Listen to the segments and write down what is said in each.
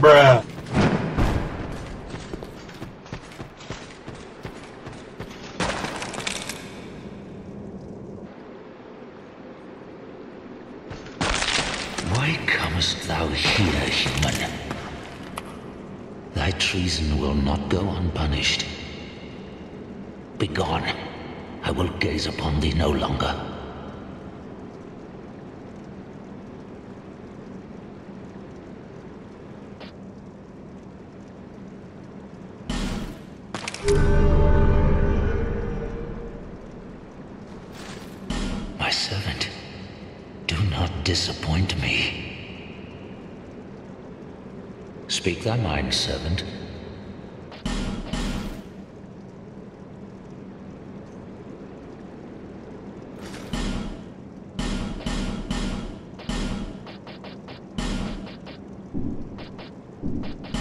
Bruh. Why comest thou here, human? Thy treason will not go unpunished. Begone. I will gaze upon thee no longer. My servant, do not disappoint me. Speak thy mind, servant.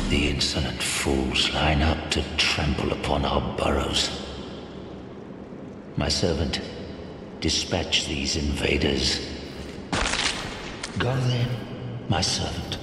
The insolent fools line up to trample upon our burrows. My servant, dispatch these invaders. Go then, my servant.